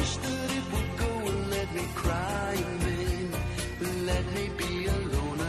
wish that it would go and let me cry and minute, let me be alone.